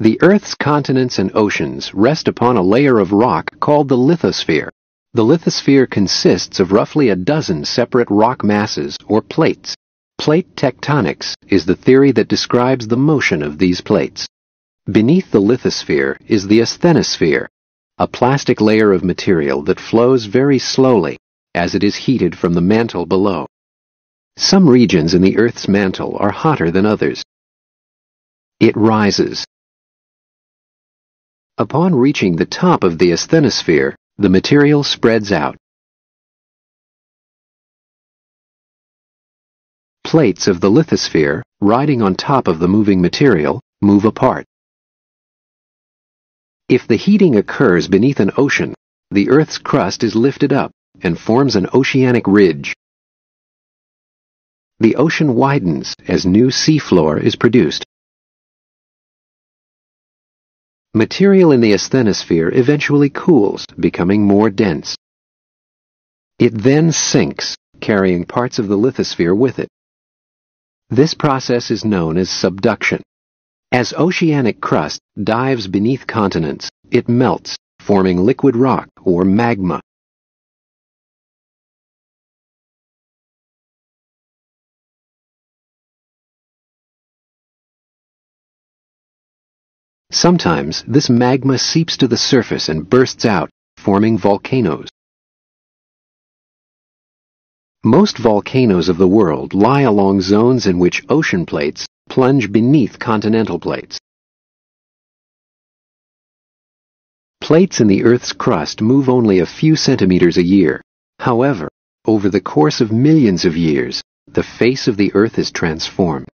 The Earth's continents and oceans rest upon a layer of rock called the lithosphere. The lithosphere consists of roughly a dozen separate rock masses or plates. Plate tectonics is the theory that describes the motion of these plates. Beneath the lithosphere is the asthenosphere, a plastic layer of material that flows very slowly as it is heated from the mantle below. Some regions in the Earth's mantle are hotter than others. It rises. Upon reaching the top of the asthenosphere, the material spreads out. Plates of the lithosphere, riding on top of the moving material, move apart. If the heating occurs beneath an ocean, the Earth's crust is lifted up and forms an oceanic ridge. The ocean widens as new seafloor is produced. Material in the asthenosphere eventually cools, becoming more dense. It then sinks, carrying parts of the lithosphere with it. This process is known as subduction. As oceanic crust dives beneath continents, it melts, forming liquid rock or magma. Sometimes this magma seeps to the surface and bursts out, forming volcanoes. Most volcanoes of the world lie along zones in which ocean plates plunge beneath continental plates. Plates in the Earth's crust move only a few centimeters a year. However, over the course of millions of years, the face of the Earth is transformed.